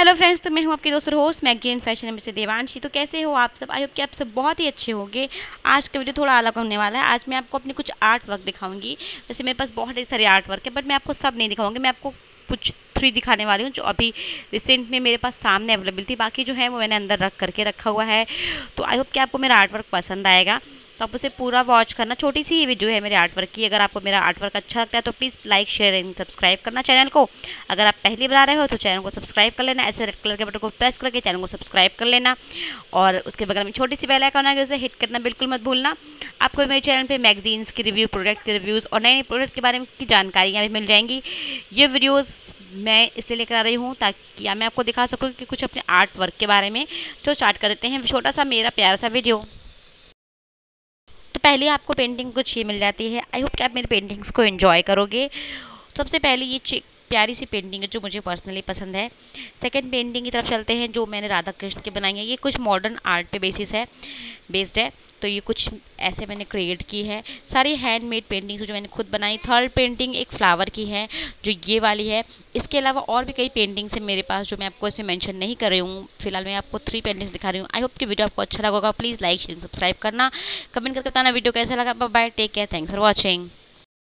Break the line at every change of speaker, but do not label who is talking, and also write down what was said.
Hello friends तो मैं हूँ आपके दोस्त होस्ट मैगजीन फ़ैशन में से देवानशी तो कैसे हो आप सब? आई होप कि आप सब बहुत ही अच्छे होंगे। आज का वीडियो थोड़ा अलग होने वाला है। आज मैं आपको अपनी कुछ आर्ट वर्क दिखाऊँगी। वैसे मेरे पास बहुत सारे आर्ट वर्क है बट मैं आपको सब नहीं दिखाऊँगी। मैं आपको कुछ थ्री दिखाने वाली हूँ, जो अभी रिसेंट में मेरे पास सामने अवेलेबल थी। बाकी जो है वो मैंने अंदर रख करके रखा हुआ है। तो आई होप कि आपको मेरा आर्ट वर्क पसंद आएगा। तो आप उसे पूरा वॉच करना। छोटी सी ये वीडियो है मेरे आर्ट वर्क की। अगर आपको मेरा आर्ट वर्क अच्छा लगता है तो please like share and subscribe करना चैनल को। अगर आप पहली बार आ रहे हो तो चैनल को सब्सक्राइब कर लेना। ऐसे रेड कलर के बटन को प्रेस करके चैनल को सब्सक्राइब कर लेना। और उसके बगल में छोटी सी बेल आइकन आएगी उसे हिट करना बिल्कुल मत भूलना। आपको मेरे चैनल पर मैगजीन्स की रिव्यू प्रोडक्ट के रिव्यूज़ और नए नए प्रोडक्ट के बारे में की जानकारियाँ भी मिल जाएँगी। ये वीडियोज़ मैं इसलिए लेकर आ रही हूँ ताकि मैं आपको दिखा सकूँ कि कुछ अपने आर्ट वर्क के बारे में। तो स्टार्ट कर देते हैं। छोटा सा मेरा प्यारा सा वीडियो पहले आपको पेंटिंग कुछ ये मिल जाती है। आई होप कि आप मेरी पेंटिंग्स को इन्जॉय करोगे। सबसे पहले ये प्यारी सी पेंटिंग है जो मुझे पर्सनली पसंद है। सेकंड पेंटिंग की तरफ़ चलते हैं जो मैंने राधा कृष्ण की बनाई है। ये कुछ मॉडर्न आर्ट पे बेसिस है बेस्ड है। तो ये कुछ ऐसे मैंने क्रिएट की है। सारी हैंडमेड पेंटिंग्स जो मैंने खुद बनाई। थर्ड पेंटिंग एक फ्लावर की है, जो ये वाली है। इसके अलावा और भी कई पेंटिंग्स हैं मेरे पास जो मैं आपको इसमें मेंशन नहीं कर रही हूँ। फ़िलहाल मैं आपको थ्री पेंटिंग्स दिखा रही हूँ। आई होप कि वीडियो आपको अच्छा लगा प्लीज़ लाइक शेयर सब्सक्राइब करना। कमेंट करके बताना वीडियो कैसा लगा। Bye take care thanks for watching